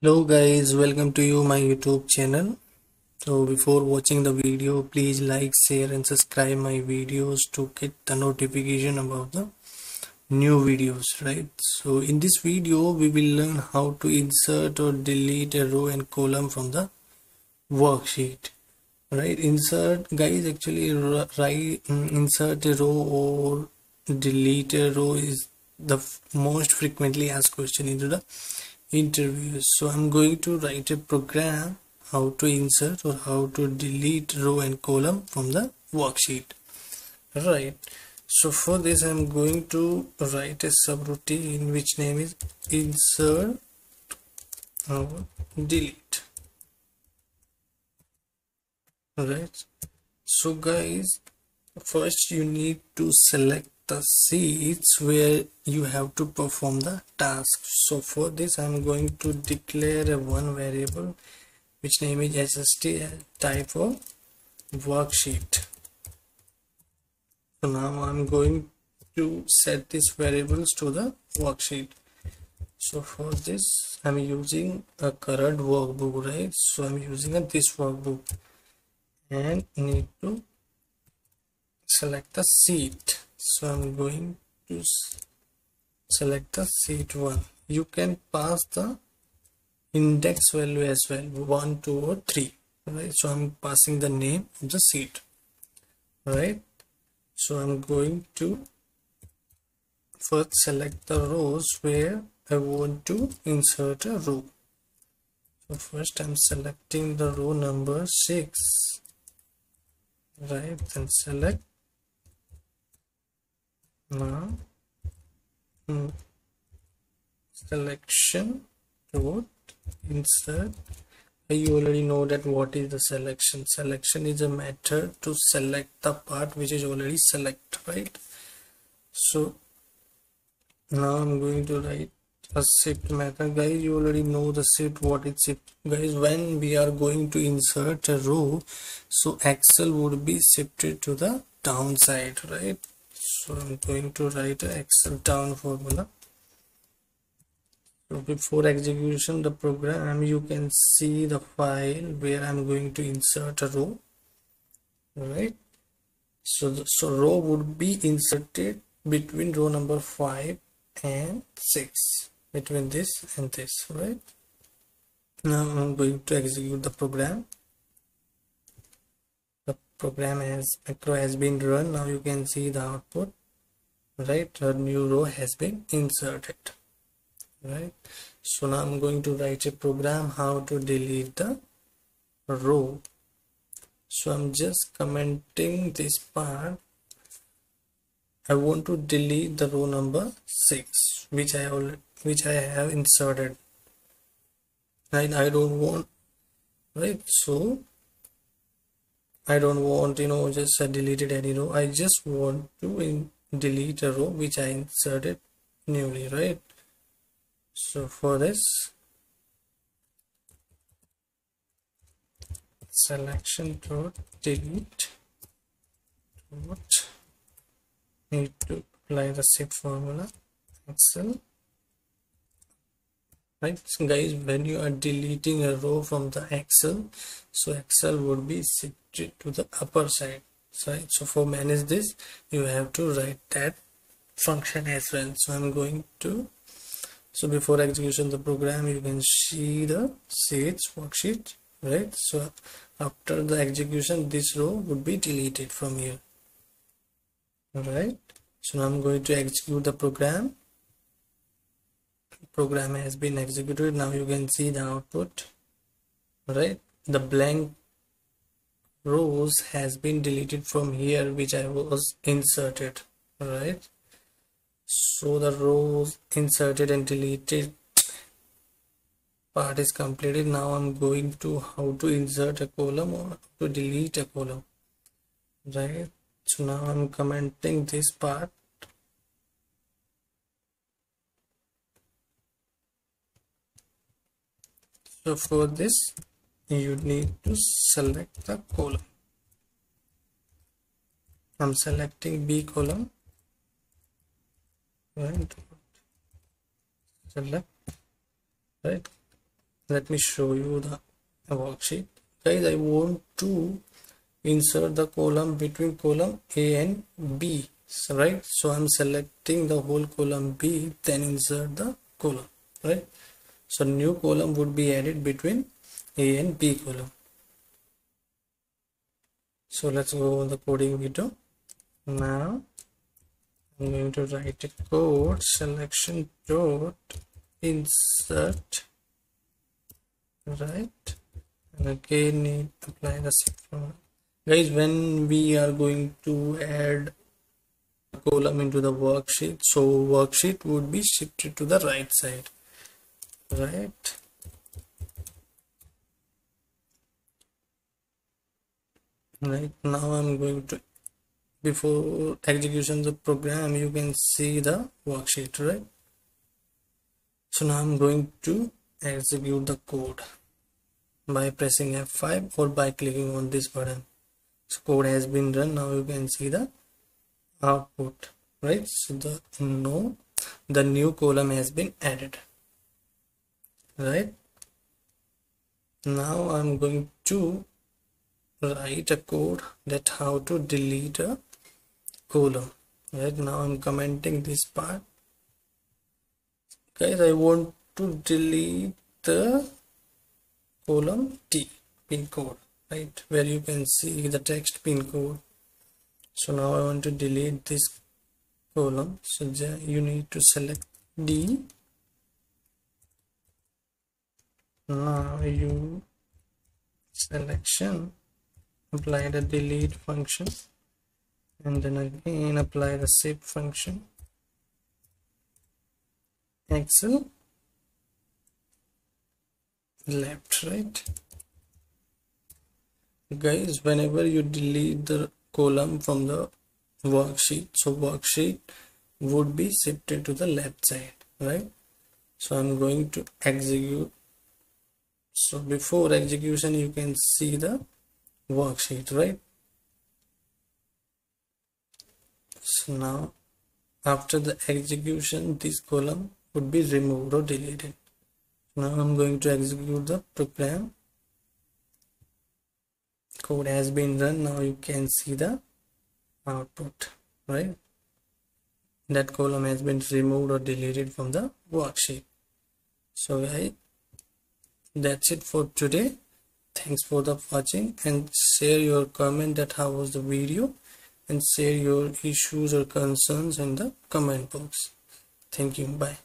hello guys welcome to you my youtube channel. So before watching the video please like share and subscribe my videos to get the notification about the new videos right? So in this video we will learn how to insert or delete a row and column from the worksheet right? Insert guys actually write mm, insert a row or delete a row is the most frequently asked question into the interviews so i'm going to write a program how to insert or how to delete row and column from the worksheet. Right. So for this i'm going to write a subroutine which name is insert or delete. Right. So guys first you need to select the sheets where you have to perform the task. So for this i'm going to declare one variable which name is sst type of worksheet. So now i'm going to set these variables to the worksheet. So for this i'm using a current workbook right? So i'm using a this workbook. And need to select the sheet so i'm going to select the seat 1 you can pass the index value as well 1 2 or 3 right so i'm passing the name of the seat. Right so i'm going to first select the rows where i want to insert a row. So first i'm selecting the row number 6 right then select now hmm, selection. Root insert. You already know that what is the selection. Selection is a method to select the part which is already select right? So now i'm going to write a shift method. Guys you already know the shift what is shift. Guys when we are going to insert a row so excel would be shifted to the downside right so I'm going to write xlDown formula. So before execution the program you can see the file where I'm going to insert a row. Right so the so row would be inserted between row number 5 and 6 between this and this right? Now I'm going to execute the program program has macro has been run. Now you can see the output right? A new row has been inserted right? So now i'm going to write a program how to delete the row. So i'm just commenting this part. I want to delete the row number six which i already which i have inserted. Right i don't want right? So i don't want you know just deleted any row. I just want to delete a row which I inserted newly right? So for this selection to delete what need to apply the shift formula. Excel right so guys. When you are deleting a row from the excel so excel would be shifted to the upper side right? So for manage this you have to write that function as well. So i'm going to so before execution the program you can see the sheets worksheet right? So after the execution this row would be deleted from here. All right. So now i'm going to execute the program program has been executed. Now you can see the output. Right? The blank rows has been deleted from here which I was inserted. Right? So the rows inserted and deleted part is completed. Now I'm going to how to insert a column or to delete a column. Right? So now I'm commenting this part so for this you need to select the column. I'm selecting B column. And select. Right. Let me show you the worksheet. Guys I want to insert the column between column A and B. So, right. So I'm selecting the whole column B then insert the column. Right so new column would be added between A and B column. So let's go on the coding video now I'm going to write a code selection dot insert right? And again need to apply the same guys when we are going to add column into the worksheet so worksheet would be shifted to the right side right. Right now i'm going to before execution the program you can see the worksheet right? So now i'm going to execute the code by pressing f5 or by clicking on this button. So code has been run now you can see the output right? So the no the new column has been added right? Now i'm going to write a code that how to delete a column. Right? Now i'm commenting this part. Guys i want to delete the column t pin code. Right? Where you can see the text pin code. So now I want to delete this column. So you need to select D now you selection apply the delete function and then again apply the shift function. Excel. Left right. Guys whenever you delete the column from the worksheet so worksheet would be shifted to the left side right? So i'm going to execute so before execution you can see the worksheet right? So now after the execution this column would be removed or deleted. Now i'm going to execute the program. Code has been run. Now you can see the output right? That column has been removed or deleted from the worksheet. So I, that's it for today. Thanks for the watching and share your comment that how was the video and share your issues or concerns in the comment box. Thank you. Bye